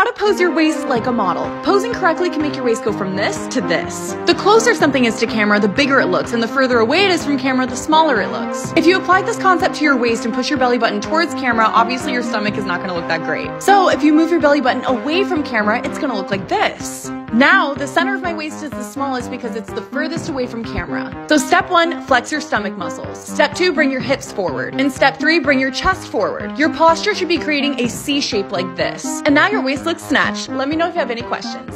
How to pose your waist like a model. Posing correctly can make your waist go from this to this. The closer something is to camera, the bigger it looks, and the further away it is from camera, the smaller it looks. If you apply this concept to your waist and push your belly button towards camera, obviously your stomach is not gonna look that great. So if you move your belly button away from camera, it's gonna look like this. Now, the center of my waist is the smallest because it's the furthest away from camera. So step one, flex your stomach muscles. Step two, bring your hips forward. And step three, bring your chest forward. Your posture should be creating a C shape like this. And now your waist looks snatched. Let me know if you have any questions.